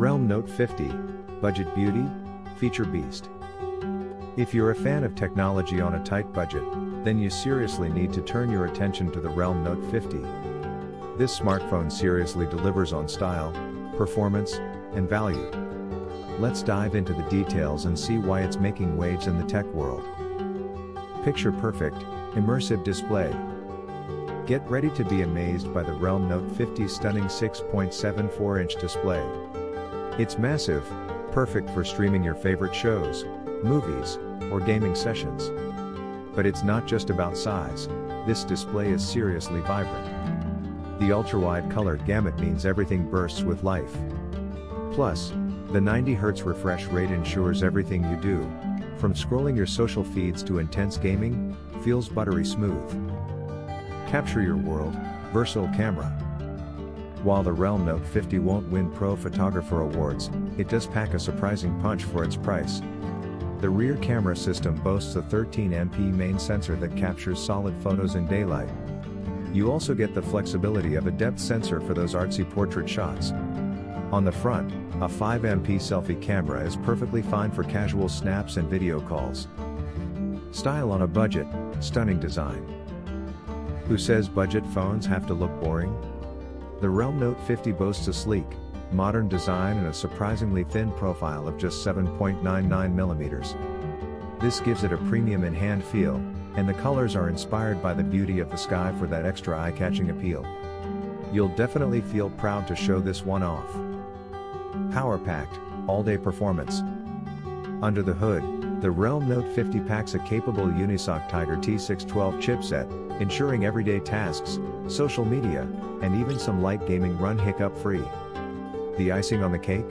Realme Note 50, Budget Beauty, Feature Beast. If you're a fan of technology on a tight budget, then you seriously need to turn your attention to the Realme Note 50. This smartphone seriously delivers on style, performance, and value. Let's dive into the details and see why it's making waves in the tech world. Picture perfect, immersive display. Get ready to be amazed by the Realme Note 50's stunning 6.74 inch display. It's massive, perfect for streaming your favorite shows, movies, or gaming sessions. But it's not just about size, this display is seriously vibrant. The ultra-wide color gamut means everything bursts with life. Plus, the 90Hz refresh rate ensures everything you do, from scrolling your social feeds to intense gaming, feels buttery smooth. Capture your world, versatile camera. While the Realme Note 50 won't win Pro Photographer Awards, it does pack a surprising punch for its price. The rear camera system boasts a 13MP main sensor that captures solid photos in daylight. You also get the flexibility of a depth sensor for those artsy portrait shots. On the front, a 5MP selfie camera is perfectly fine for casual snaps and video calls. Style on a budget, stunning design. Who says budget phones have to look boring? The Realme Note 50 boasts a sleek, modern design and a surprisingly thin profile of just 7.99mm. This gives it a premium in hand feel, and the colors are inspired by the beauty of the sky for that extra eye-catching appeal. You'll definitely feel proud to show this one off. Power-packed, all-day performance. Under the hood, the Realme Note 50 packs a capable Unisoc Tiger T612 chipset, ensuring everyday tasks, social media, and even some light gaming run hiccup-free. The icing on the cake?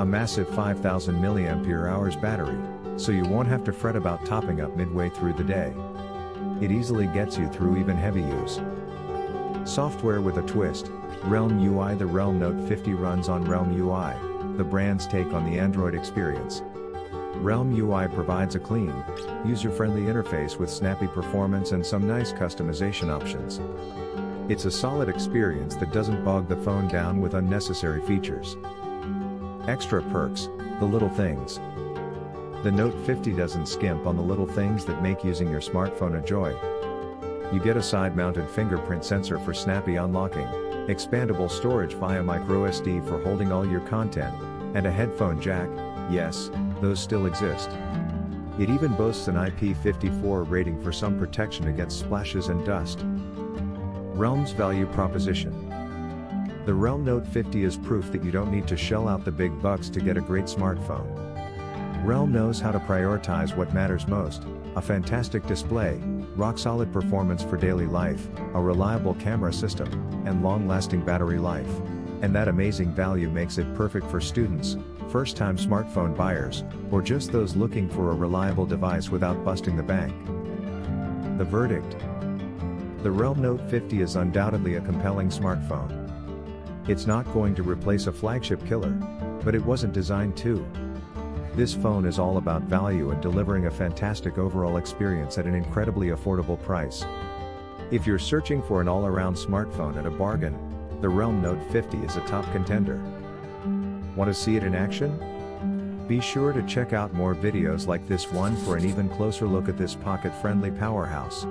A massive 5000 mAh battery, so you won't have to fret about topping up midway through the day. It easily gets you through even heavy use. Software with a twist, Realme UI The Realme Note 50 runs on Realme UI, the brand's take on the Android experience. Realme UI provides a clean, user-friendly interface with snappy performance and some nice customization options. It's a solid experience that doesn't bog the phone down with unnecessary features. Extra perks, the little things. The Note 50 doesn't skimp on the little things that make using your smartphone a joy. You get a side-mounted fingerprint sensor for snappy unlocking, expandable storage via microSD for holding all your content, and a headphone jack, yes, those still exist. It even boasts an IP54 rating for some protection against splashes and dust. Realme's value proposition. The Realme Note 50 is proof that you don't need to shell out the big bucks to get a great smartphone. Realme knows how to prioritize what matters most, a fantastic display, rock-solid performance for daily life, a reliable camera system, and long-lasting battery life. And that amazing value makes it perfect for students, first-time smartphone buyers, or just those looking for a reliable device without busting the bank. The verdict the Realme Note 50 is undoubtedly a compelling smartphone. It's not going to replace a flagship killer, but it wasn't designed to. This phone is all about value and delivering a fantastic overall experience at an incredibly affordable price. If you're searching for an all-around smartphone at a bargain, the Realme Note 50 is a top contender. Want to see it in action? Be sure to check out more videos like this one for an even closer look at this pocket-friendly powerhouse.